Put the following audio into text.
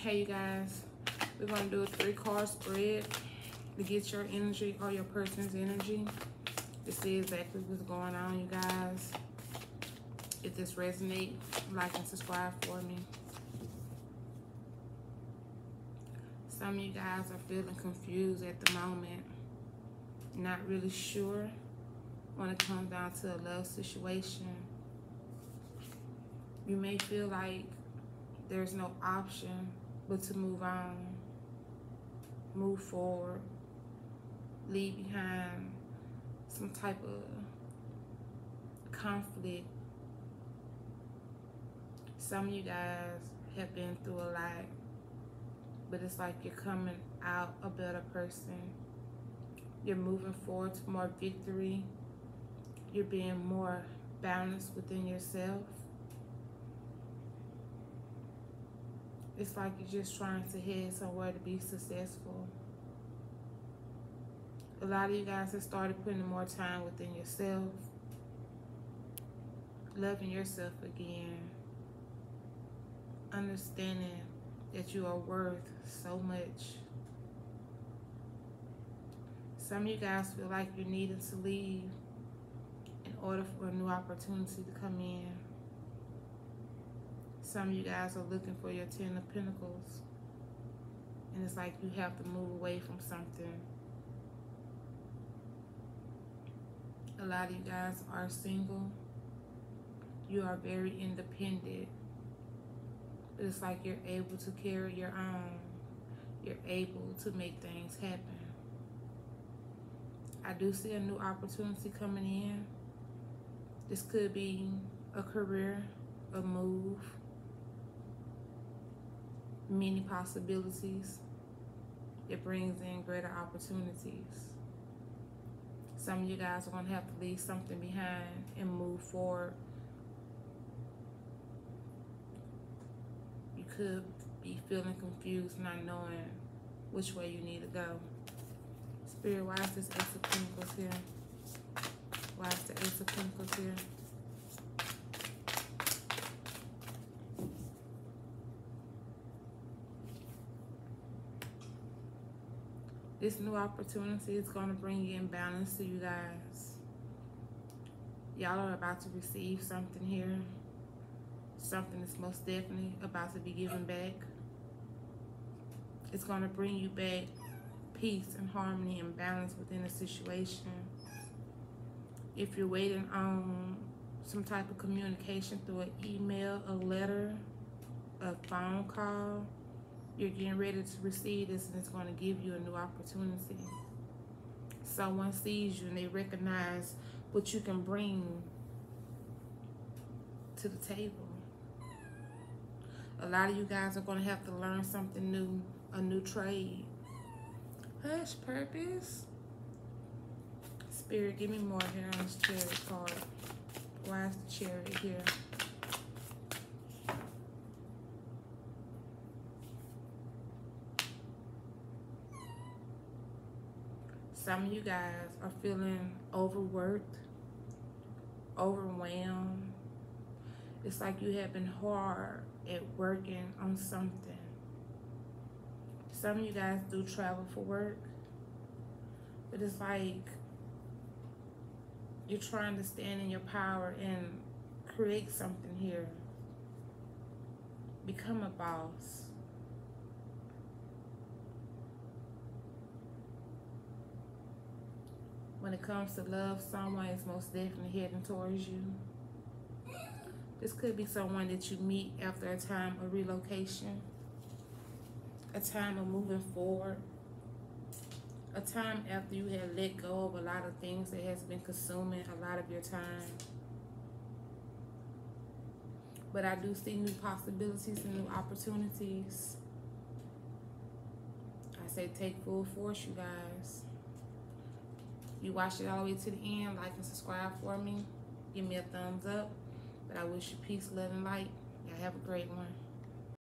Hey, you guys. We're to do a three card spread to get your energy or your person's energy to see exactly what's going on, you guys. If this resonates, like and subscribe for me. Some of you guys are feeling confused at the moment. Not really sure when it comes down to a love situation. You may feel like there's no option but to move on, move forward, leave behind some type of conflict. Some of you guys have been through a lot, but it's like you're coming out a better person. You're moving forward to more victory. You're being more balanced within yourself. It's like you're just trying to head somewhere to be successful. A lot of you guys have started putting more time within yourself, loving yourself again, understanding that you are worth so much. Some of you guys feel like you're needing to leave in order for a new opportunity to come in. Some of you guys are looking for your Ten of Pentacles. And it's like you have to move away from something. A lot of you guys are single. You are very independent. It's like you're able to carry your own. You're able to make things happen. I do see a new opportunity coming in. This could be a career, a move, many possibilities. It brings in greater opportunities. Some of you guys are going to have to leave something behind and move forward. You could be feeling confused, not knowing which way you need to go. Spirit, why is this Ace of Pentacles here? Why is the Ace of Pentacles here? This new opportunity is going to bring in balance to you guys. Y'all are about to receive something here. Something that's most definitely about to be given back. It's going to bring you back peace and harmony and balance within a situation. If you're waiting on some type of communication through an email, a letter, a phone call, you're getting ready to receive this and it's going to give you a new opportunity. Someone sees you and they recognize what you can bring to the table. A lot of you guys are going to have to learn something new, a new trade. Hush, purpose. Spirit, give me more here on this chariot card. Why is the chariot here? Some of you guys are feeling overworked, overwhelmed. It's like you have been hard at working on something. Some of you guys do travel for work, but it's like you're trying to stand in your power and create something here. Become a boss. When it comes to love, someone is most definitely heading towards you. This could be someone that you meet after a time of relocation, a time of moving forward, a time after you have let go of a lot of things that has been consuming a lot of your time. But I do see new possibilities and new opportunities. I say take full force, you guys. You watched it all the way to the end. Like and subscribe for me. Give me a thumbs up. But I wish you peace, love, and light. Y'all have a great one.